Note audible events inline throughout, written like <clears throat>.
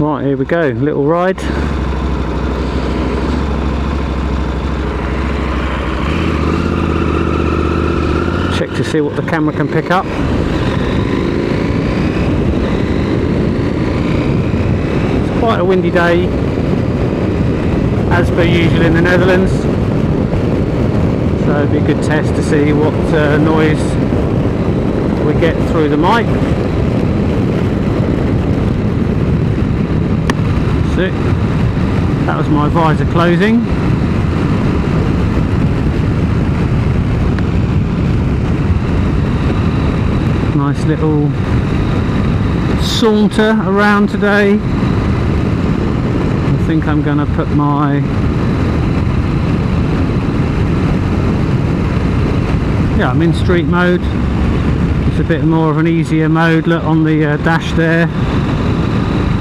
Right, here we go, little ride. Check to see what the camera can pick up. It's quite a windy day, as per usual in the Netherlands. So it'd be a good test to see what uh, noise we get through the mic. That's it. That was my visor closing. Nice little saunter around today. I think I'm going to put my yeah I'm in street mode it's a bit more of an easier mode look on the uh, dash there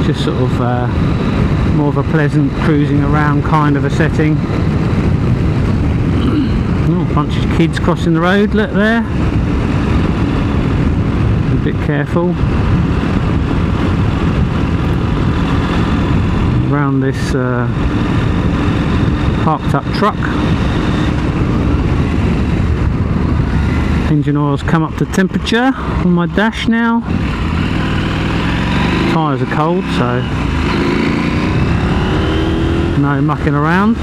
just sort of uh, more of a pleasant cruising around kind of a setting. Oh, a bunch of kids crossing the road look there. A bit careful. Around this uh, parked up truck. Engine oil's come up to temperature on my dash now. Tyres are cold so no mucking around.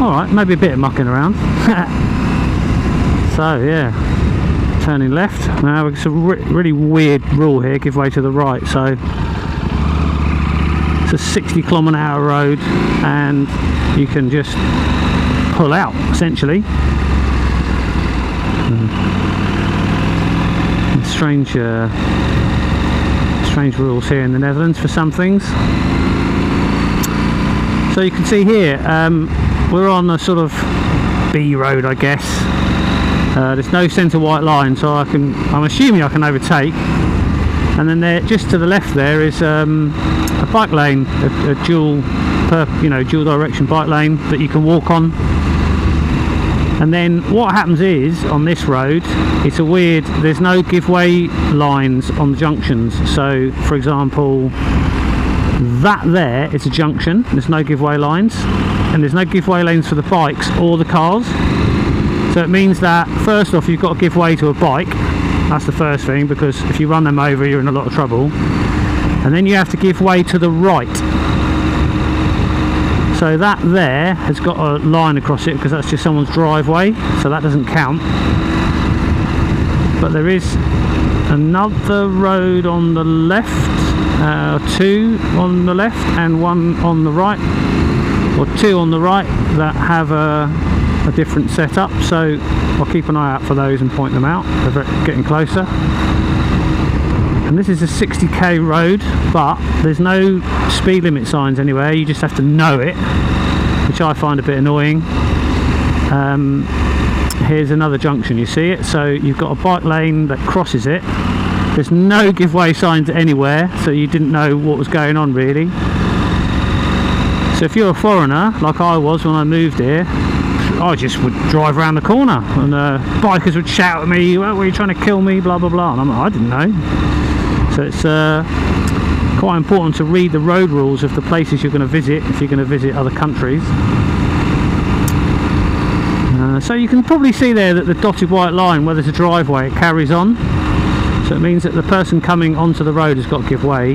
Alright maybe a bit of mucking around. <laughs> So yeah turning left. Now it's a re really weird rule here give way to the right. So it's a 60 kilometer hour road and you can just pull out essentially strange uh, strange rules here in the Netherlands for some things. So you can see here um, we're on a sort of B road I guess. Uh, there's no centre white line so I can I'm assuming I can overtake. And then there just to the left there is um, a bike lane a, a dual per, you know dual direction bike lane that you can walk on and then what happens is on this road it's a weird there's no giveaway lines on the junctions. So for example that there is a junction there's no giveaway lines and there's no giveaway lanes for the bikes or the cars. So it means that first off you've got to give way to a bike. That's the first thing because if you run them over you're in a lot of trouble. And then you have to give way to the right so that there has got a line across it because that's just someone's driveway so that doesn't count. But there is another road on the left uh, two on the left and one on the right or two on the right that have a, a different setup. So I'll keep an eye out for those and point them out. They're getting closer and this is a 60k road but there's no speed limit signs anywhere. You just have to know it which I find a bit annoying. Um, here's another junction you see it? So you've got a bike lane that crosses it. There's no giveaway signs anywhere so you didn't know what was going on really. So if you're a foreigner like I was when I moved here I just would drive around the corner and uh, bikers would shout at me well, were you trying to kill me? Blah blah blah. And I'm like, I didn't know so it's uh, quite important to read the road rules of the places you're going to visit if you're going to visit other countries. Uh, so you can probably see there that the dotted white line where there's a driveway it carries on. So it means that the person coming onto the road has got to give way.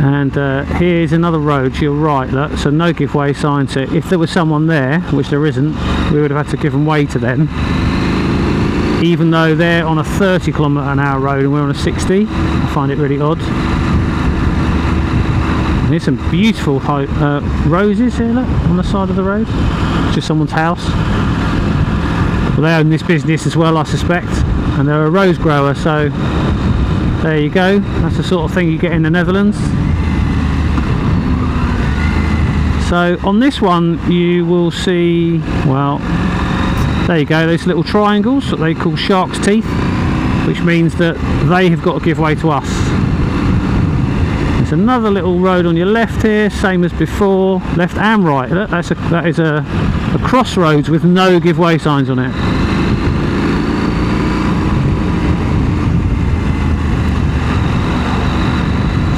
And uh, here's another road to your right look, so no give way sign so if there was someone there which there isn't we would have had to give them way to them even though they're on a 30 kilometer an hour road and we're on a 60 I find it really odd. And here's some beautiful uh, roses here look on the side of the road. Just someone's house. Well, they own this business as well I suspect and they're a rose grower so there you go. That's the sort of thing you get in the Netherlands. So on this one you will see well there you go, those little triangles that they call shark's teeth, which means that they have got to give way to us. There's another little road on your left here, same as before, left and right. Look, that's a, that is a, a crossroads with no give way signs on it.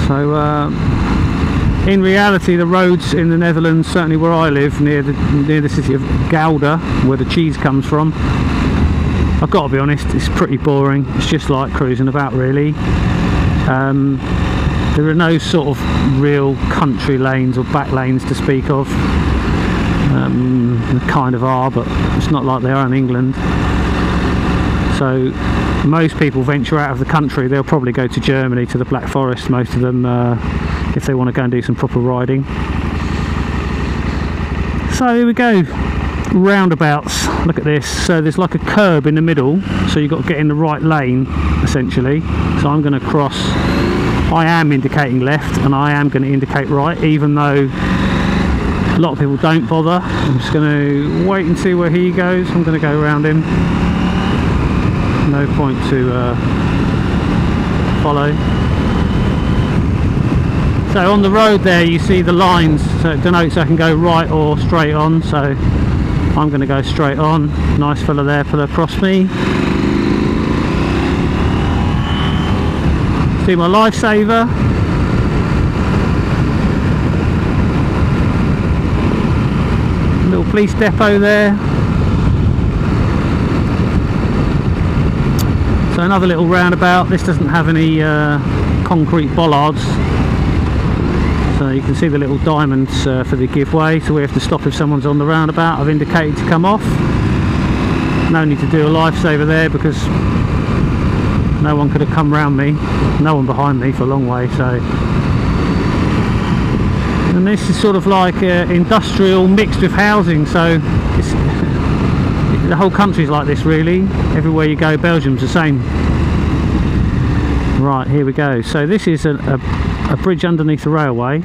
So um, in reality, the roads in the Netherlands, certainly where I live, near the near the city of Gouda, where the cheese comes from, I've got to be honest, it's pretty boring. It's just like cruising about, really. Um, there are no sort of real country lanes or back lanes to speak of. Um, kind of are, but it's not like they are in England. So most people venture out of the country. They'll probably go to Germany, to the Black Forest. Most of them, uh, if they want to go and do some proper riding. So here we go roundabouts look at this. So there's like a curb in the middle so you've got to get in the right lane essentially. So I'm going to cross I am indicating left and I am going to indicate right even though a lot of people don't bother. I'm just going to wait and see where he goes. I'm going to go around him. No point to uh, follow so on the road there you see the lines so it denotes I can go right or straight on so I'm going to go straight on. Nice fella there, pull across me. See my lifesaver. Little police depot there. So another little roundabout. This doesn't have any uh, concrete bollards so you can see the little diamonds uh, for the giveaway. So we have to stop if someone's on the roundabout. I've indicated to come off. No need to do a lifesaver there because no one could have come round me. No one behind me for a long way so. And this is sort of like uh, industrial mixed with housing so it's <laughs> the whole country's like this really. Everywhere you go Belgium's the same. Right here we go. So this is a, a a bridge underneath the railway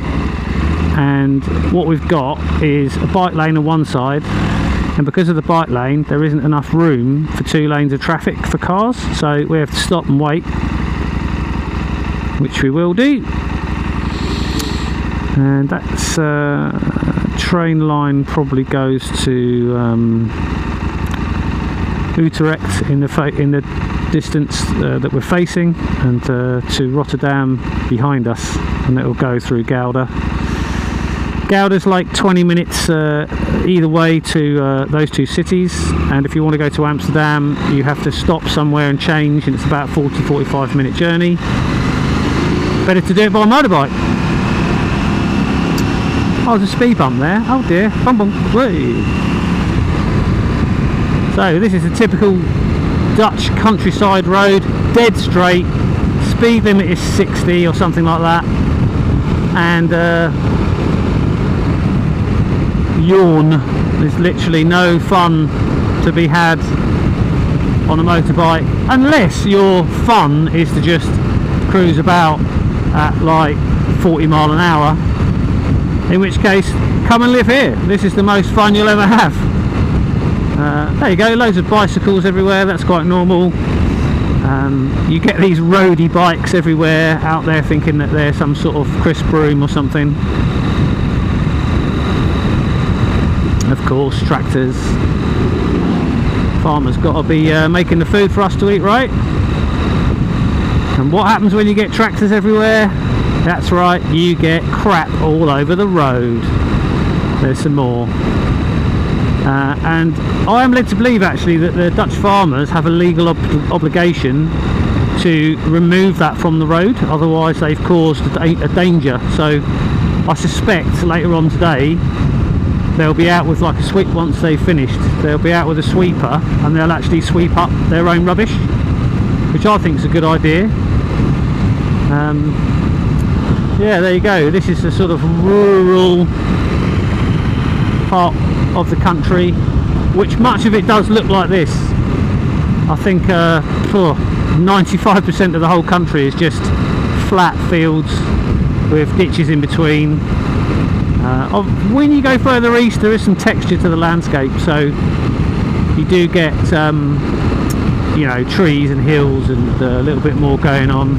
and what we've got is a bike lane on one side and because of the bike lane there isn't enough room for two lanes of traffic for cars so we have to stop and wait which we will do. And that's uh, train line probably goes to um, Utrecht in the in the distance uh, that we're facing and uh, to Rotterdam behind us and it will go through Gouda. Gouda's like 20 minutes uh, either way to uh, those two cities and if you want to go to Amsterdam you have to stop somewhere and change and it's about 40-45 minute journey. Better to do it by motorbike. Oh, there's a speed bump there. Oh dear. Bum bum. Whee. So this is a typical Dutch countryside road, dead straight. Speed limit is 60 or something like that. And uh, yawn. There's literally no fun to be had on a motorbike unless your fun is to just cruise about at like 40 mile an hour in which case come and live here this is the most fun you'll ever have uh, there you go, loads of bicycles everywhere, that's quite normal. Um, you get these roady bikes everywhere out there thinking that they're some sort of Chris Froome or something. Of course, tractors. Farmers got to be uh, making the food for us to eat, right? And what happens when you get tractors everywhere? That's right, you get crap all over the road. There's some more. Uh, and I am led to believe actually that the Dutch farmers have a legal ob obligation to remove that from the road. Otherwise they've caused a, a danger. So I suspect later on today they'll be out with like a sweep once they've finished. They'll be out with a sweeper and they'll actually sweep up their own rubbish which I think is a good idea. Um, yeah there you go. This is a sort of rural part of the country which much of it does look like this. I think 95% uh, of the whole country is just flat fields with ditches in between. Uh, when you go further east there is some texture to the landscape so you do get um, you know trees and hills and uh, a little bit more going on.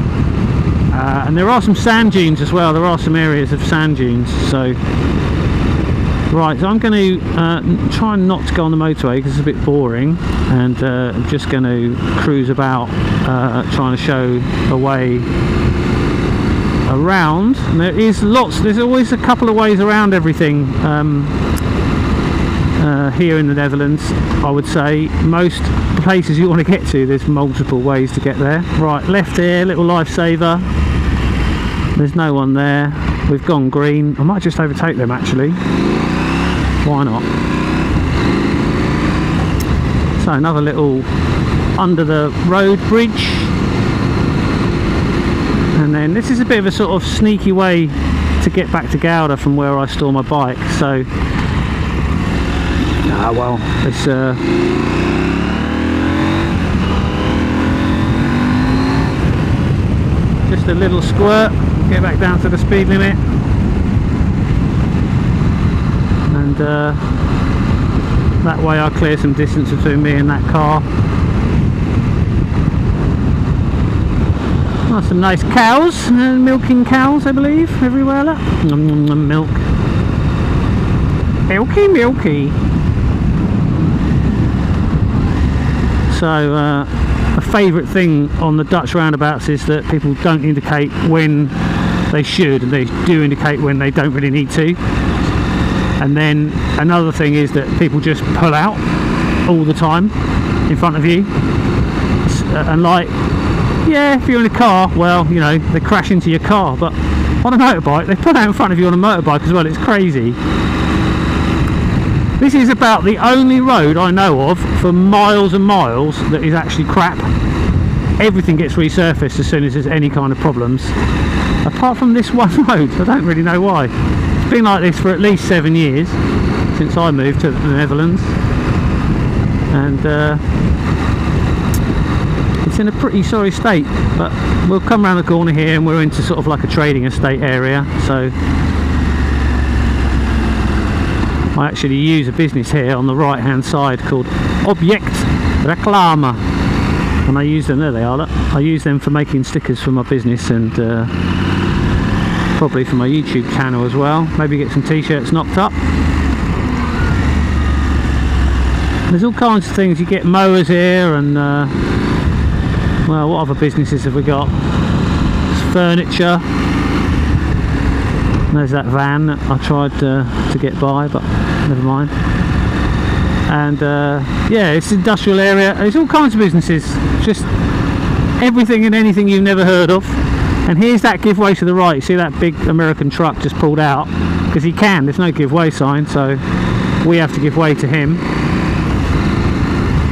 Uh, and there are some sand dunes as well. There are some areas of sand dunes so Right, so I'm going to uh, try not to go on the motorway because it's a bit boring and uh, I'm just going to cruise about uh, trying to show a way around. And there is lots. There's always a couple of ways around everything. Um, uh, here in the Netherlands, I would say most places you want to get to, there's multiple ways to get there. Right, left here, little lifesaver. There's no one there. We've gone green. I might just overtake them actually. Why not? So another little under the road bridge. And then this is a bit of a sort of sneaky way to get back to Gouda from where I store my bike. So Ah well, it's uh, just a little squirt, get back down to the speed limit, and uh, that way I'll clear some distance between me and that car. Oh, some nice cows, uh, milking cows I believe, everywhere. Look. Milk. Milky, milky. So uh, a favourite thing on the Dutch roundabouts is that people don't indicate when they should and they do indicate when they don't really need to. And then another thing is that people just pull out all the time in front of you. Uh, and like, yeah, if you're in a car, well, you know, they crash into your car. But on a motorbike, they pull out in front of you on a motorbike as well. It's crazy. This is about the only road I know of for miles and miles that is actually crap. Everything gets resurfaced as soon as there's any kind of problems. Apart from this <laughs> one road, I don't really know why. It's been like this for at least seven years since I moved to the Netherlands. And uh, it's in a pretty sorry state, but we'll come around the corner here and we're into sort of like a trading estate area. So I actually use a business here on the right hand side called Object Reclame and I use them, there they are, look. I use them for making stickers for my business and uh, probably for my YouTube channel as well. Maybe get some t-shirts knocked up. There's all kinds of things. You get mowers here and uh, well what other businesses have we got? There's furniture. There's that van that I tried uh, to get by but never mind. And uh, yeah it's industrial area. There's all kinds of businesses. Just everything and anything you've never heard of and here's that give way to the right. You see that big American truck just pulled out? Because he can. There's no give way sign so we have to give way to him.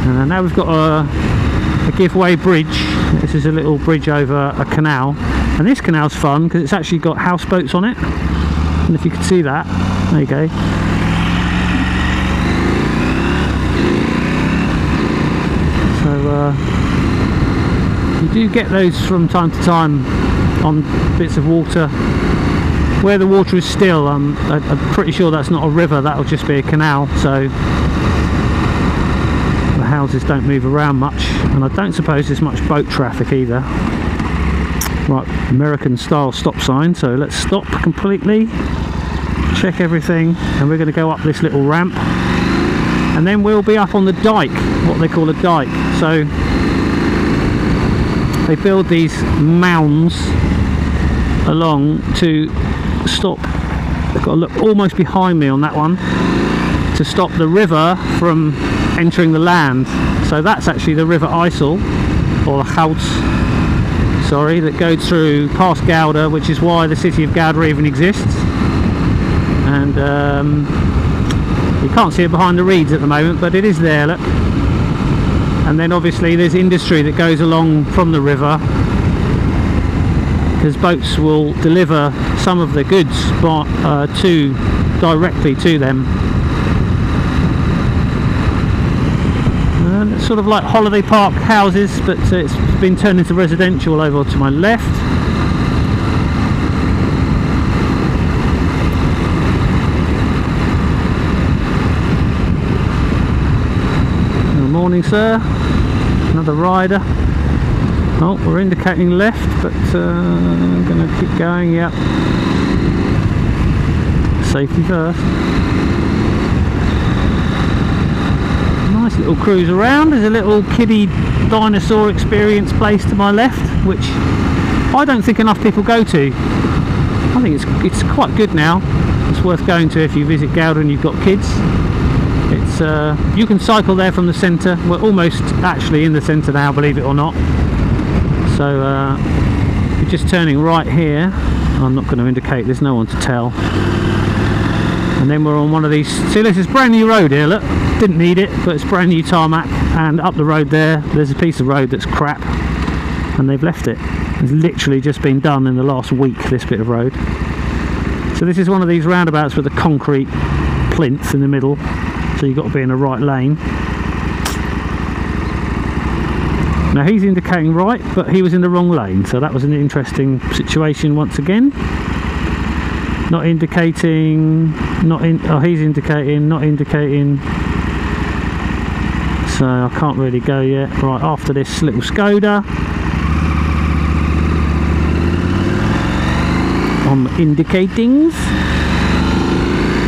And now we've got a, a give way bridge. This is a little bridge over a canal. And this canal's fun because it's actually got houseboats on it. And if you can see that. There you go. So uh, you do get those from time to time on bits of water. Where the water is still um, I, I'm pretty sure that's not a river that'll just be a canal so the houses don't move around much and I don't suppose there's much boat traffic either. Right American style stop sign so let's stop completely check everything and we're going to go up this little ramp and then we'll be up on the dike what they call a dike. So they build these mounds along to stop I've got to look almost behind me on that one to stop the river from entering the land so that's actually the river IJssel or the Gouds sorry, that goes through past Gouda, which is why the city of Gouda even exists. And um, you can't see it behind the reeds at the moment, but it is there, look. And then obviously there's industry that goes along from the river because boats will deliver some of the goods by, uh, to directly to them. And it's sort of like holiday park houses but it's been turned into residential over to my left Good morning sir another rider. Oh we're indicating left but uh, I'm going to keep going yeah safety first. Nice little cruise around. There's a little kiddie dinosaur experience place to my left which I don't think enough people go to. I think it's it's quite good now. It's worth going to if you visit Gouda and you've got kids. It's uh, you can cycle there from the centre. We're almost actually in the centre now, believe it or not. So uh, you're just turning right here. I'm not going to indicate. There's no one to tell. And then we're on one of these. See, this is brand new road here. Look, didn't need it, but it's brand new tarmac. And up the road there, there's a piece of road that's crap, and they've left it. It's literally just been done in the last week. This bit of road. So this is one of these roundabouts with a concrete plinth in the middle. So you've got to be in the right lane. Now he's indicating right, but he was in the wrong lane, so that was an interesting situation once again. Not indicating, not in, oh he's indicating, not indicating. So I can't really go yet. Right, after this little Skoda. On indicatings.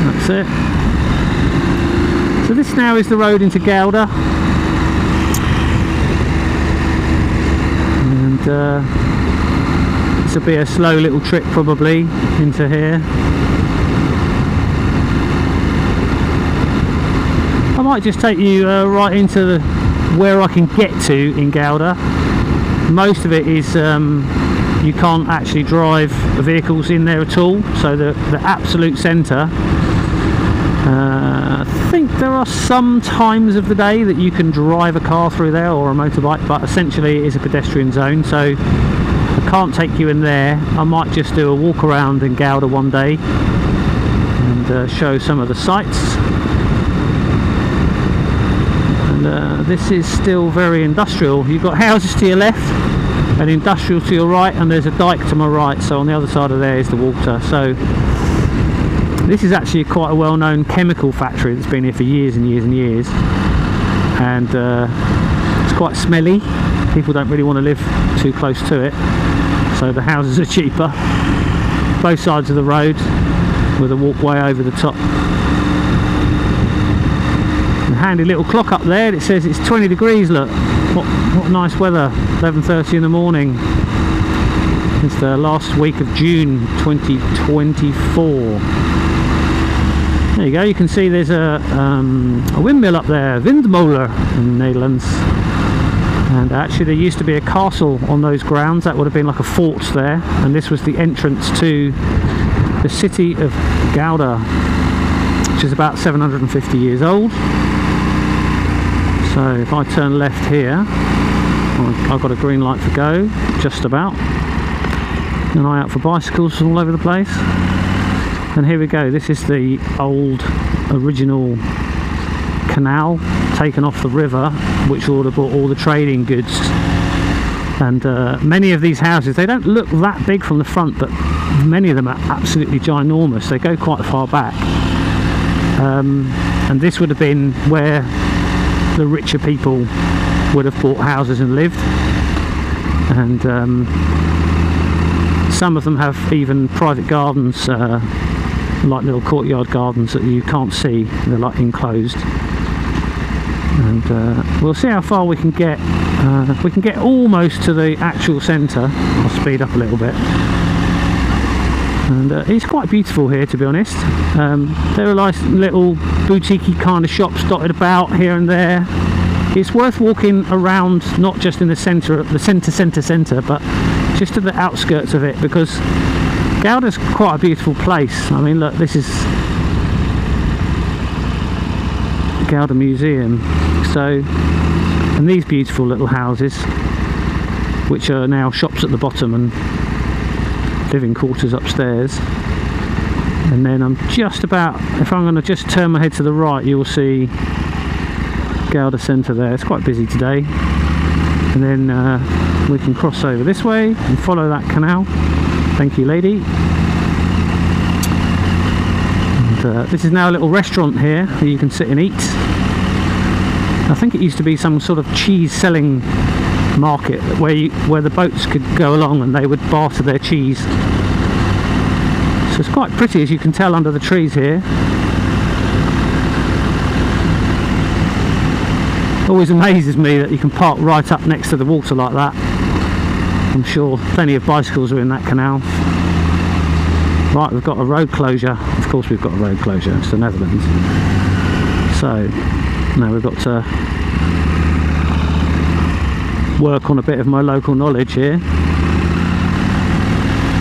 That's it. So this now is the road into Gouda. And uh, this will be a slow little trip probably into here. I might just take you uh, right into the, where I can get to in Gouda. Most of it is um, you can't actually drive vehicles in there at all. So the, the absolute centre uh, I think there are some times of the day that you can drive a car through there or a motorbike, but essentially it is a pedestrian zone, so I can't take you in there. I might just do a walk around in Gouda one day and uh, show some of the sights. And uh, this is still very industrial. You've got <laughs> houses to your left and industrial to your right, and there's a dike to my right, so on the other side of there is the water. So this is actually quite a well-known chemical factory that's been here for years and years and years. And uh, it's quite smelly. People don't really want to live too close to it. So the houses are cheaper. Both sides of the road with a walkway over the top. A handy little clock up there. It says it's 20 degrees. Look, what, what nice weather. 11:30 in the morning. It's the last week of June 2024. There you go, you can see there's a, um, a windmill up there, Windmolen in the Netherlands. And actually there used to be a castle on those grounds, that would have been like a fort there. And this was the entrance to the city of Gouda, which is about 750 years old. So if I turn left here, I've got a green light for go, just about. An eye out for bicycles all over the place and here we go. This is the old original canal taken off the river which would have brought all the trading goods. And uh, many of these houses they don't look that big from the front but many of them are absolutely ginormous. They go quite far back. Um, and this would have been where the richer people would have bought houses and lived. And um, some of them have even private gardens uh, like little courtyard gardens that you can't see they're like enclosed. And uh, we'll see how far we can get uh, we can get almost to the actual centre. I'll speed up a little bit. And uh, it's quite beautiful here to be honest. Um, there are nice little boutiquey kind of shops dotted about here and there. It's worth walking around not just in the centre the centre centre centre but just to the outskirts of it because Gouda's quite a beautiful place. I mean, look, this is Gouda Museum. So, and these beautiful little houses, which are now shops at the bottom and living quarters upstairs. And then I'm just about, if I'm going to just turn my head to the right, you'll see Gouda Centre there. It's quite busy today. And then uh, we can cross over this way and follow that canal. Thank you, lady. And, uh, this is now a little restaurant here where you can sit and eat. I think it used to be some sort of cheese selling market where you, where the boats could go along and they would barter their cheese. So it's quite pretty as you can tell under the trees here. Always amazes me that you can park right up next to the water like that. I'm sure plenty of bicycles are in that canal Right, we've got a road closure. Of course, we've got a road closure. It's the Netherlands. So now we've got to work on a bit of my local knowledge here,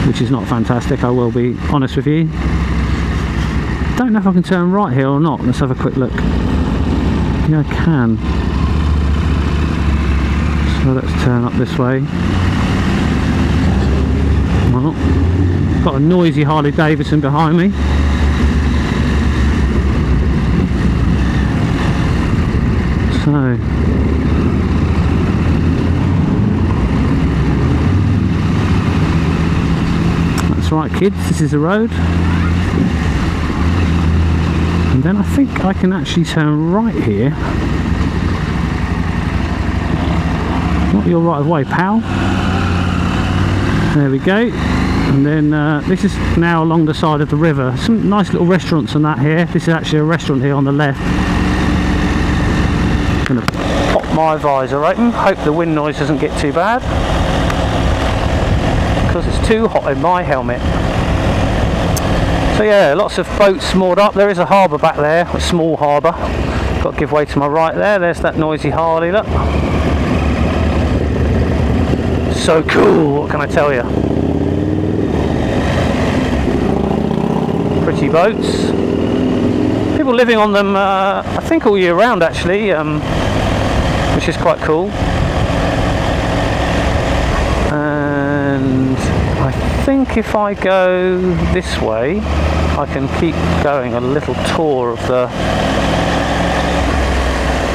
which is not fantastic. I will be honest with you. Don't know if I can turn right here or not. Let's have a quick look. Yeah, I can. So let's turn up this way. Well, got a noisy Harley Davidson behind me. So that's right kids, this is the road. And then I think I can actually turn right here. Not your right of way, pal. There we go. And then uh, this is now along the side of the river. Some nice little restaurants and that here. This is actually a restaurant here on the left. Gonna pop my visor open. Hope the wind noise doesn't get too bad. Because it's too hot in my helmet. So yeah, lots of boats moored up. There is a harbour back there, a small harbour. Got to give way to my right there. There's that noisy Harley, look. So cool, what can I tell you? Pretty boats. People living on them, uh, I think all year round actually, um, which is quite cool. And I think if I go this way, I can keep going a little tour of the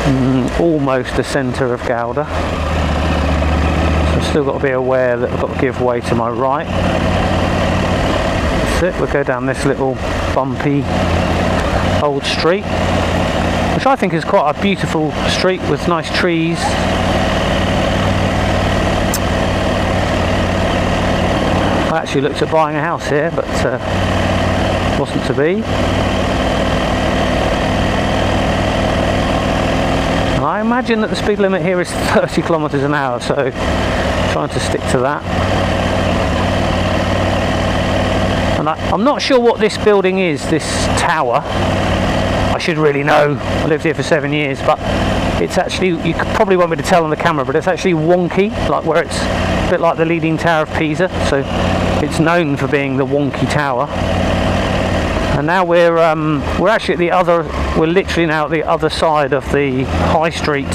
mm, almost the centre of Gouda. So I've still got to be aware that I've got to give way to my right. We'll go down this little bumpy old street, which I think is quite a beautiful street with nice trees. I actually looked at buying a house here, but uh, wasn't to be. And I imagine that the speed limit here is <laughs> 30 kilometres an hour, so trying to stick to that. I'm not sure what this building is, this tower. I should really know. I lived here for seven years, but it's actually, you probably won't be able to tell on the camera, but it's actually wonky, like where it's a bit like the Leaning Tower of Pisa. So it's known for being the wonky tower. And now we're um, we're actually at the other, we're literally now at the other side of the high street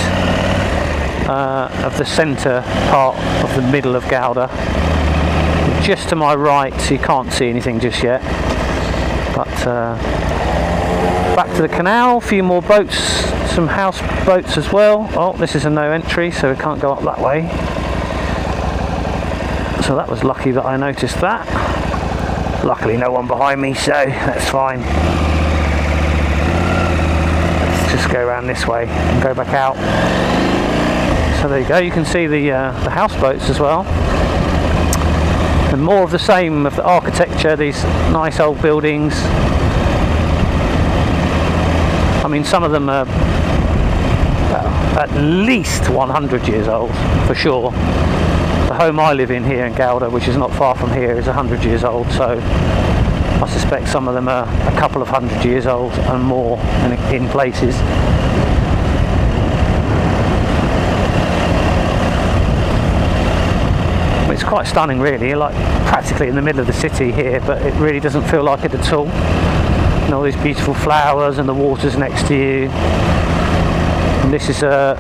uh, of the centre part of the middle of Gouda. Just to my right, so you can't see anything just yet. But uh, back to the canal, a few more boats, some house boats as well. Oh, this is a no entry, so we can't go up that way. So that was lucky that I noticed that. Luckily no one behind me, so that's fine. Let's just go around this way and go back out. So there you go, you can see the, uh, the houseboats as well. And more of the same of the architecture, these nice old buildings. I mean, some of them are at least 100 years old, for sure. The home I live in here in Gouda, which is not far from here, is 100 years old, so I suspect some of them are a couple of hundred years old and more in, in places. It's quite stunning really, You're like practically in the middle of the city here, but it really doesn't feel like it at all. And all these beautiful flowers and the water's next to you. And this is a,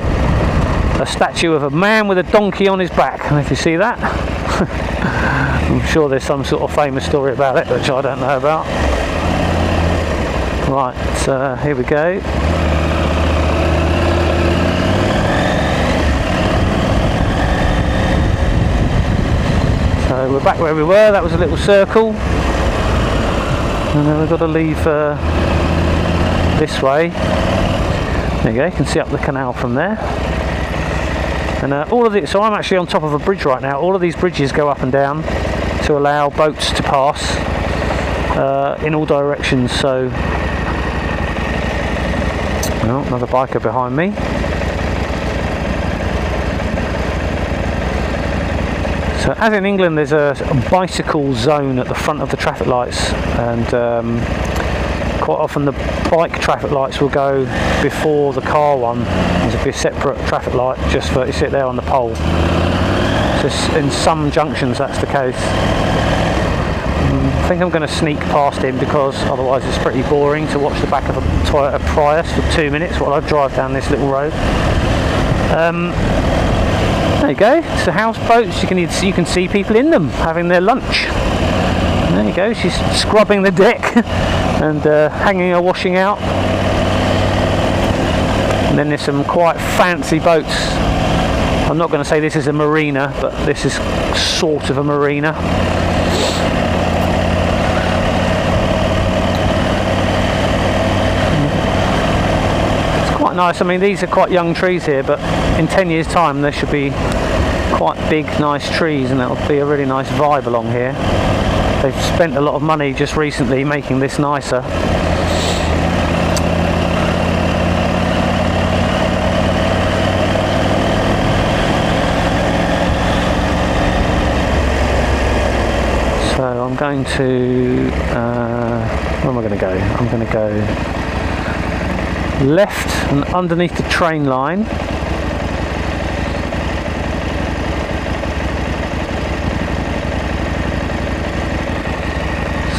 a statue of a man with a donkey on his back. And if you see that, <laughs> I'm sure there's some sort of famous story about it, which I don't know about. Right, uh, here we go. So we're back where we were, that was a little circle. And then we've got to leave uh, this way. There you go, you can see up the canal from there. And uh, all of it, so I'm actually on top of a bridge right now. All of these bridges go up and down to allow boats to pass uh, in all directions. So, well, another biker behind me. So as in England, there's a, a bicycle zone at the front of the traffic lights, and um, quite often the bike traffic lights will go before the car one. There's a separate traffic light just for you sit there on the pole. Just in some junctions, that's the case. I think I'm going to sneak past him because otherwise it's pretty boring to watch the back of a Toyota Prius for two minutes while I drive down this little road. Um, there you go. It's the houseboats. You can you can see people in them having their lunch. There you go. She's scrubbing the deck <laughs> and uh, hanging her washing out. And then there's some quite fancy boats. I'm not going to say this is a marina, but this is sort of a marina. Quite nice. I mean, these are quite young trees here, but in 10 years' time, there should be quite big, nice trees, and it'll be a really nice vibe along here. They've spent a lot of money just recently making this nicer. So I'm going to, uh, where am I going to go? I'm going to go left and underneath the train line.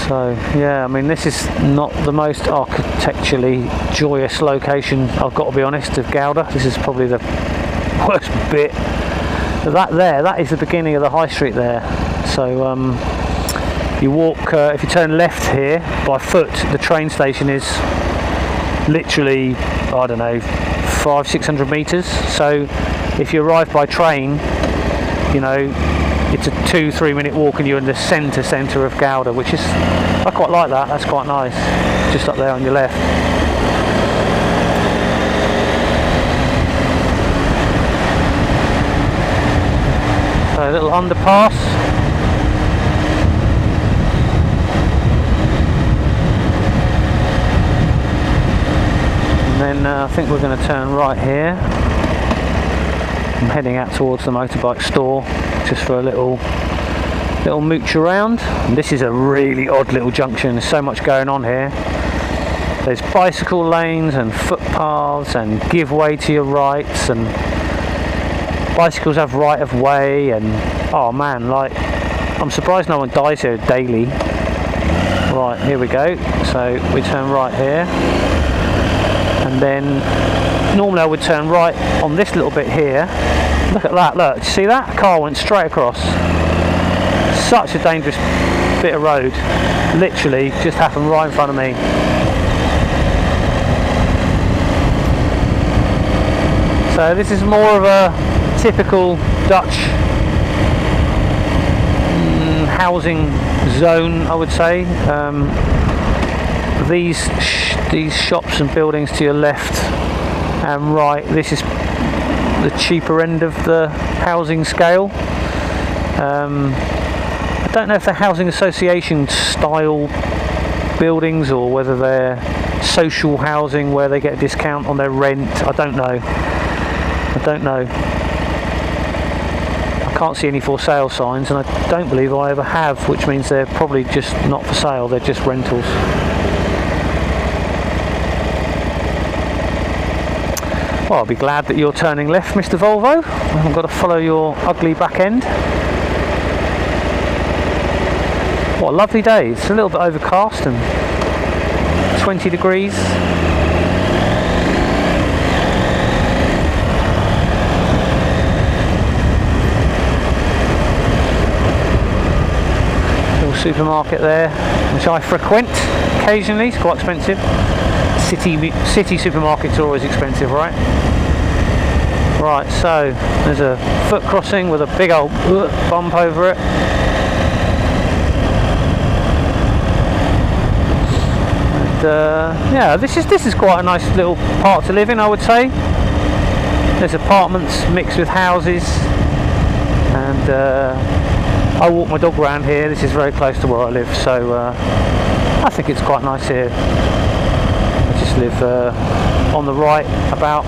So yeah I mean this is not the most architecturally joyous location I've got to be honest of Gouda. This is probably the <laughs> worst bit. That there that is the beginning of the high street there. So um, you walk uh, if you turn left here by foot the train station is literally, I don't know, five, six hundred meters. So if you arrive by train, you know, it's a two, three minute walk and you're in the centre, centre of Gouda, which is, I quite like that, that's quite nice. Just up there on your left. A little underpass then uh, I think we're going to turn right here. I'm heading out towards the motorbike store just for a little little mooch around. And this is a really odd little junction. There's so much going on here. There's bicycle lanes and footpaths and give way to your rights and bicycles have right of way and oh man like I'm surprised no one dies here daily. Right, here we go. So we turn right here and then normally I would turn right on this little bit here. Look at that look see that? Car went straight across. Such a dangerous bit of road. Literally just happened right in front of me. So this is more of a typical Dutch mm, housing zone I would say. Um, these these shops and buildings to your left and right this is the cheaper end of the housing scale. Um, I don't know if they're housing association style buildings or whether they're social housing where they get a discount on their rent I don't know. I don't know. I can't see any for sale signs and I don't believe I ever have which means they're probably just not for sale they're just rentals Well, I'll be glad that you're turning left, Mr. Volvo. I haven't got to follow your ugly back end. What a lovely day. It's a little bit overcast and 20 degrees. Little supermarket there, which I frequent occasionally. It's quite expensive city city supermarkets are always expensive, right? Right, so there's a foot crossing with a big old <clears throat> bump over it. And, uh, yeah, this is this is quite a nice little part to live in, I would say. There's apartments mixed with houses, and uh, I walk my dog around here. This is very close to where I live, so uh, I think it's quite nice here live uh, on the right about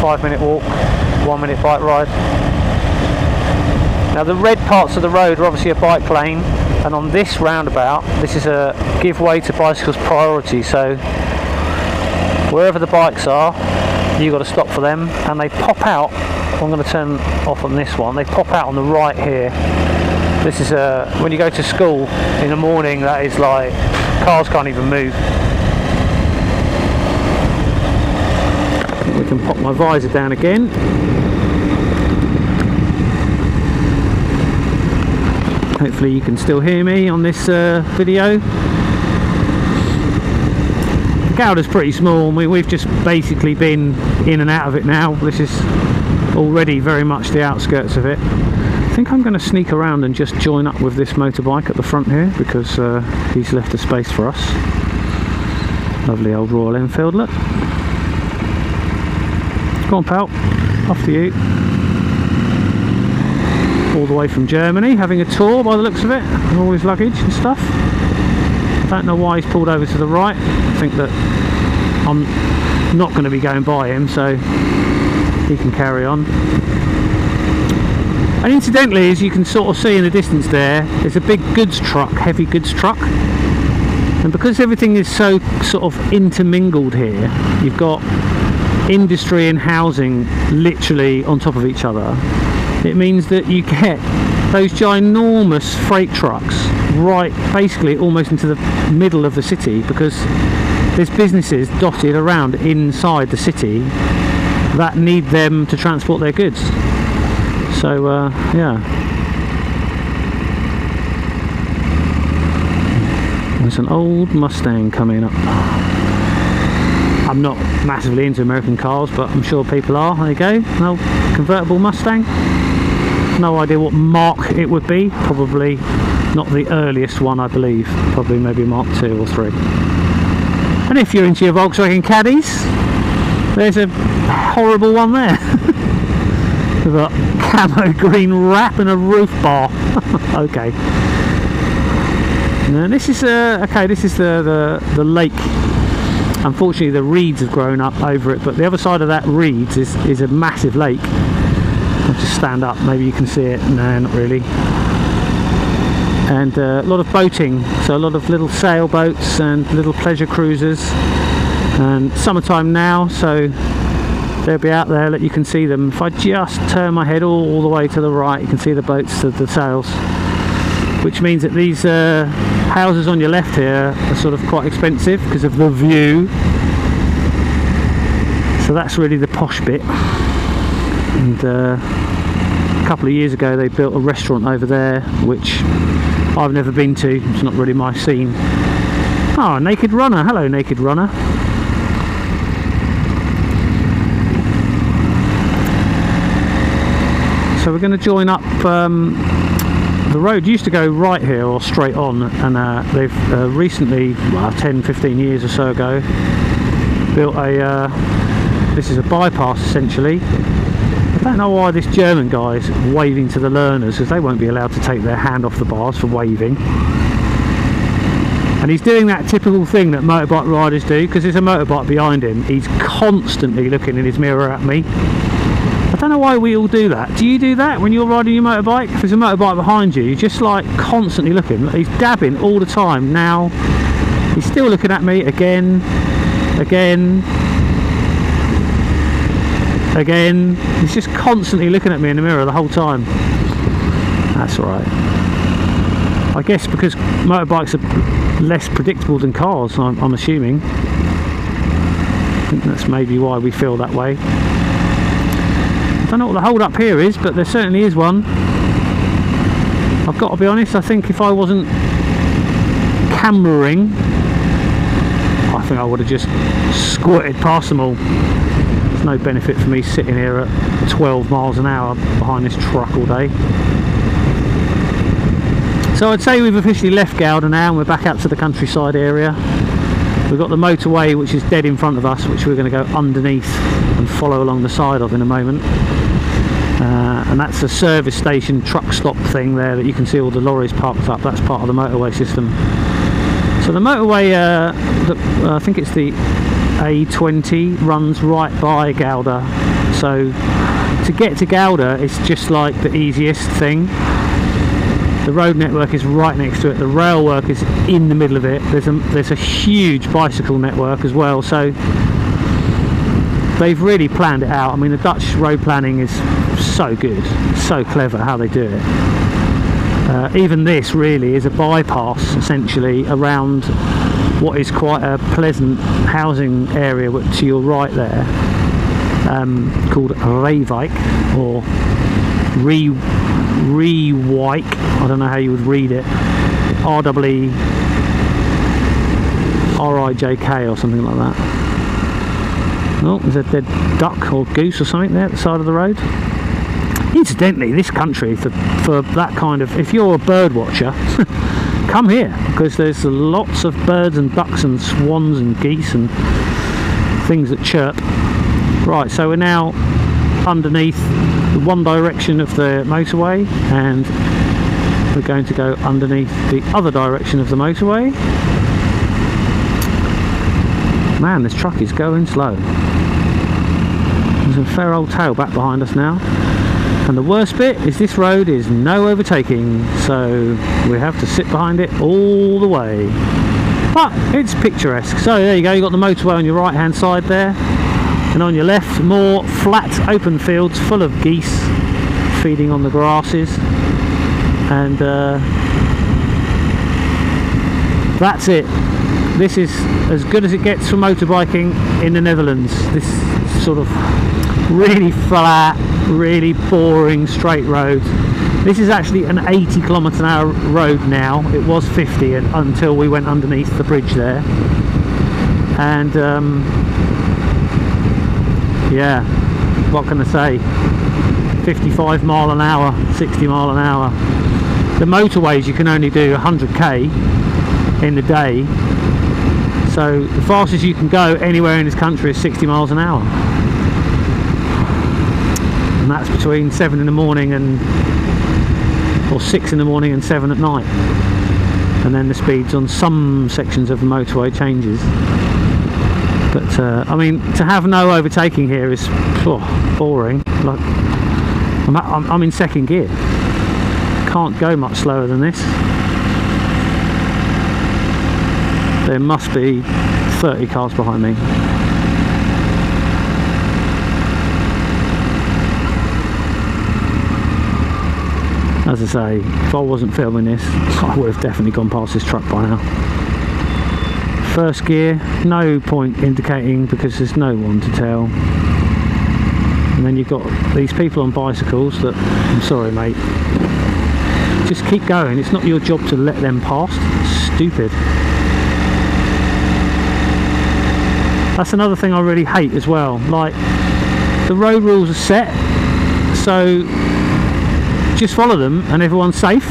five minute walk one minute bike ride. Now the red parts of the road are obviously a bike lane and on this roundabout this is a give way to bicycles priority. So wherever the bikes are you've got to stop for them and they pop out. I'm going to turn off on this one. They pop out on the right here. This is a when you go to school in the morning that is like cars can't even move can pop my visor down again. Hopefully you can still hear me on this uh, video. The Gouda's pretty small. We, we've just basically been in and out of it now. This is already very much the outskirts of it. I think I'm going to sneak around and just join up with this motorbike at the front here because uh, he's left a space for us. Lovely old Royal Enfield look go on pal off to you. All the way from Germany having a tour by the looks of it and all his luggage and stuff. Don't know why he's pulled over to the right. I think that I'm not going to be going by him so he can carry on. And incidentally as you can sort of see in the distance there there's a big goods truck heavy goods truck. And because everything is so sort of intermingled here you've got industry and housing literally on top of each other it means that you get those ginormous freight trucks right basically almost into the middle of the city because there's businesses dotted around inside the city that need them to transport their goods. So uh, yeah. There's an old Mustang coming up I'm not massively into American cars but I'm sure people are. There you go. An old convertible Mustang. No idea what mark it would be. Probably not the earliest one I believe. Probably maybe Mark 2 or 3 and if you're into your Volkswagen Caddies there's a horrible one there. <laughs> With a camo green wrap and a roof bar. <laughs> Okay. Now this is uh, okay this is the, the the lake unfortunately the reeds have grown up over it but the other side of that reeds is, is a massive lake. I'll just stand up. Maybe you can see it. No not really. And uh, a lot of boating. So a lot of little sailboats and little pleasure cruisers and summertime now so they'll be out there that you can see them. If I just turn my head all, all the way to the right you can see the boats the sails which means that these uh, houses on your left here are sort of quite expensive because of the view. So that's really the posh bit. And uh, a couple of years ago they built a restaurant over there which I've never been to. It's not really my scene. Oh naked runner. Hello naked runner. So we're going to join up um, the road used to go right here or straight on and uh, they've uh, recently well, 10 15 years or so ago built a uh, this is a bypass essentially. I don't know why this German guy's waving to the learners because they won't be allowed to take their hand off the bars for waving. And he's doing that typical thing that motorbike riders do because there's a motorbike behind him. He's constantly looking in his mirror at me I don't know why we all do that. Do you do that when you're riding your motorbike? There's a motorbike behind you, you're just like constantly looking. He's dabbing all the time. Now, he's still looking at me again, again, again. He's just constantly looking at me in the mirror the whole time. That's alright. I guess because motorbikes are less predictable than cars, I'm, I'm assuming. I think that's maybe why we feel that way don't know what the hold up here is but there certainly is one. I've got to be honest I think if I wasn't cameraing I think I would have just squirted past them all. There's no benefit for me sitting here at 12 miles an hour behind this truck all day. So I'd say we've officially left Gouda now and we're back out to the countryside area we've got the motorway which is dead in front of us which we're going to go underneath and follow along the side of in a moment. Uh, and that's the service station truck stop thing there that you can see all the lorries parked up. That's part of the motorway system. So the motorway uh, the, uh, I think it's the A20 runs right by Gouda. So to get to Gouda, it's just like the easiest thing. The road network is right next to it. The rail work is in the middle of it. There's a there's a huge bicycle network as well. So they've really planned it out. I mean, the Dutch road planning is so good, so clever how they do it. Uh, even this really is a bypass essentially around what is quite a pleasant housing area to your right there um, called Reewijk or Re Rewijk. I don't know how you would read it. R W R I J K or something like that. Oh, there's a dead duck or goose or something there at the side of the road. Incidentally, this country for, for that kind of if you're a bird watcher, <laughs> come here because there's lots of birds and ducks and swans and geese and things that chirp. Right, so we're now underneath one direction of the motorway and we're going to go underneath the other direction of the motorway. Man this truck is going slow. There's a fair old tail back behind us now. And the worst bit is this road is no overtaking so we have to sit behind it all the way. But it's picturesque. So there you go you've got the motorway on your right hand side there and on your left more flat open fields full of geese feeding on the grasses. And uh, that's it. This is as good as it gets for motorbiking in the Netherlands. This sort of really flat really boring straight road. This is actually an 80 kilometer an hour road now. It was 50 until we went underneath the bridge there. And um, yeah. What can I say? 55 mile an hour 60 mile an hour. The motorways you can only do 100k in the day. So the fastest you can go anywhere in this country is 60 miles an hour. And that's between 7 in the morning and or 6 in the morning and 7 at night. And then the speeds on some sections of the motorway changes but uh, I mean to have no overtaking here is oh, boring. Like I'm, I'm, I'm in second gear. Can't go much slower than this. There must be 30 cars behind me. As I say if I wasn't filming this I would have definitely gone past this truck by now first gear no point indicating because there's no one to tell. And then you've got these people on bicycles that I'm sorry mate. Just keep going. It's not your job to let them past. Stupid. That's another thing I really hate as well. Like the road rules are set so just follow them and everyone's safe.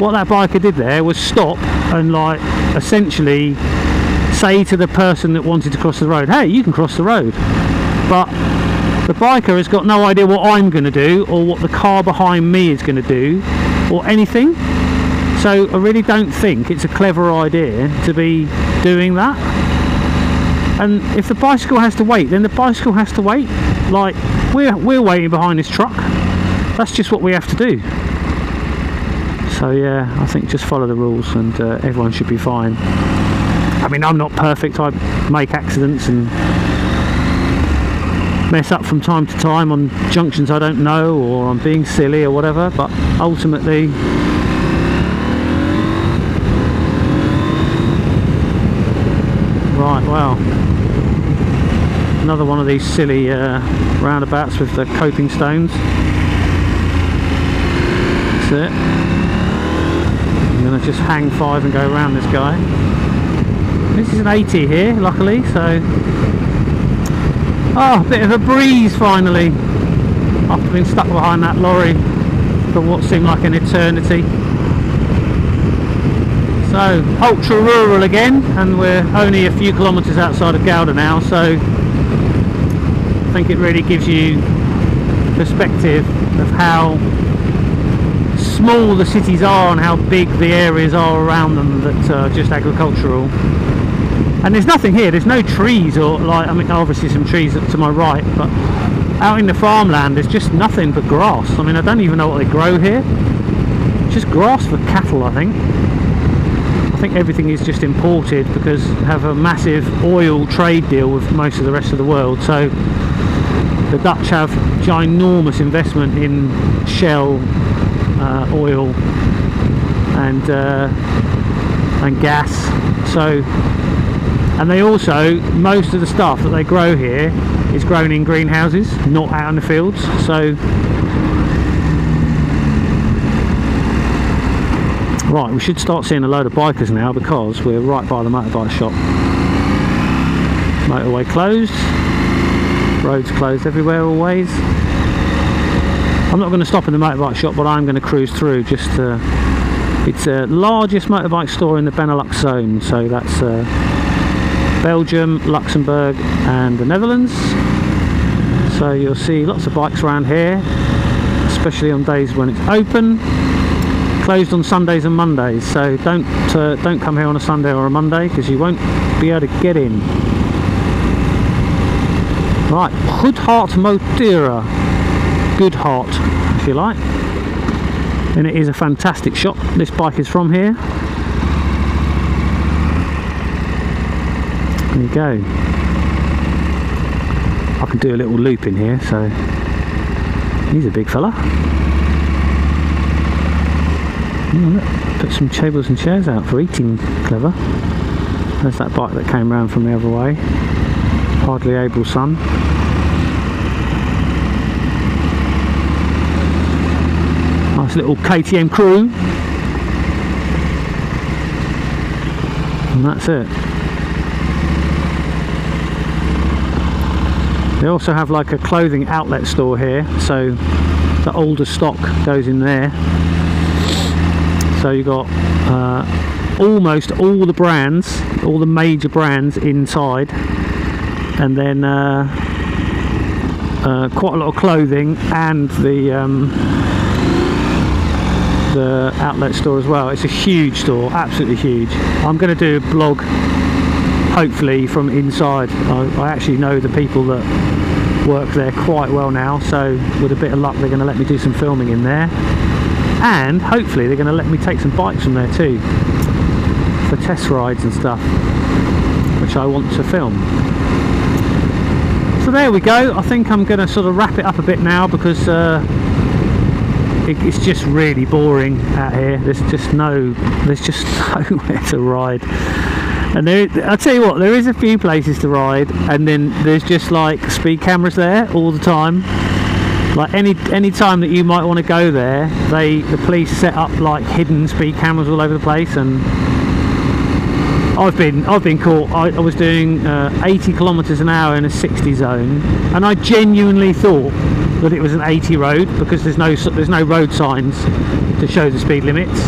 What that biker did there was stop and like essentially say to the person that wanted to cross the road hey you can cross the road. But the biker has got no idea what I'm going to do or what the car behind me is going to do or anything. So I really don't think it's a clever idea to be doing that. And if the bicycle has to wait then the bicycle has to wait. Like we're, we're waiting behind this truck. That's just what we have to do so yeah I think just follow the rules and uh, everyone should be fine. I mean I'm not perfect. I make accidents and mess up from time to time on junctions I don't know or I'm being silly or whatever but ultimately right well another one of these silly uh, roundabouts with the coping stones. That's it just hang five and go around this guy. This is an 80 here, luckily, so... Oh, a bit of a breeze finally. After being stuck behind that lorry for what seemed like an eternity. So, ultra rural again, and we're only a few kilometres outside of Gouda now, so I think it really gives you perspective of how small the cities are and how big the areas are around them that are just agricultural and there's nothing here there's no trees or like I mean obviously some trees to my right but out in the farmland there's just nothing but grass. I mean I don't even know what they grow here. Just grass for cattle I think. I think everything is just imported because have a massive oil trade deal with most of the rest of the world. So the Dutch have ginormous investment in Shell, uh, oil, and uh, and gas. So, and they also most of the stuff that they grow here is grown in greenhouses, not out in the fields. So. Right, we should start seeing a load of bikers now because we're right by the motorbike shop. Motorway closed roads closed everywhere always I'm not going to stop in the motorbike shop but I'm going to cruise through just uh, it's the largest motorbike store in the Benelux zone. So that's uh, Belgium, Luxembourg and the Netherlands. So you'll see lots of bikes around here especially on days when it's open. Closed on Sundays and Mondays. So don't uh, don't come here on a Sunday or a Monday because you won't be able to get in. Right, Goedhart Motoren. Good Heart, if you like. And it is a fantastic shop. This bike is from here. There you go. I can do a little loop in here, so he's a big fella. Put some tables and chairs out for eating. Clever. There's that bike that came round from the other way Harley-Davidson. Nice little KTM crew. And that's it. They also have like a clothing outlet store here, so the older stock goes in there. So you got uh, almost all the brands, all the major brands inside and then uh, uh, quite a lot of clothing and the um, the outlet store as well. It's a huge store, absolutely huge. I'm going to do a blog hopefully from inside. I, I actually know the people that work there quite well now so with a bit of luck they're going to let me do some filming in there and hopefully they're going to let me take some bikes from there too for test rides and stuff which I want to film so there we go I think I'm going to sort of wrap it up a bit now because uh, it, it's just really boring out here. There's just no there's just <laughs> nowhere to ride. And there I'll tell you what there is a few places to ride and then there's just like speed cameras there all the time. Like any any time that you might want to go there they the police set up like hidden speed cameras all over the place and I've been I've been caught. I, I was doing uh, 80 kilometers an hour in a 60 zone, and I genuinely thought that it was an 80 road because there's no there's no road signs to show the speed limits.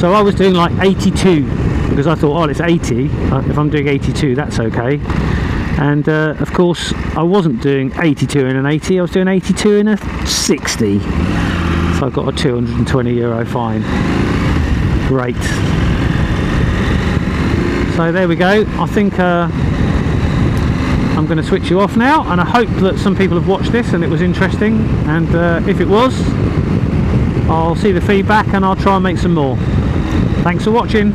So I was doing like 82 because I thought, oh, it's 80. Uh, if I'm doing 82, that's okay. And uh, of course, I wasn't doing 82 in an 80. I was doing 82 in a 60. So I got a 220 euro fine. Great so there we go I think uh, I'm going to switch you off now and I hope that some people have watched this and it was interesting and uh, if it was I'll see the feedback and I'll try and make some more. Thanks for watching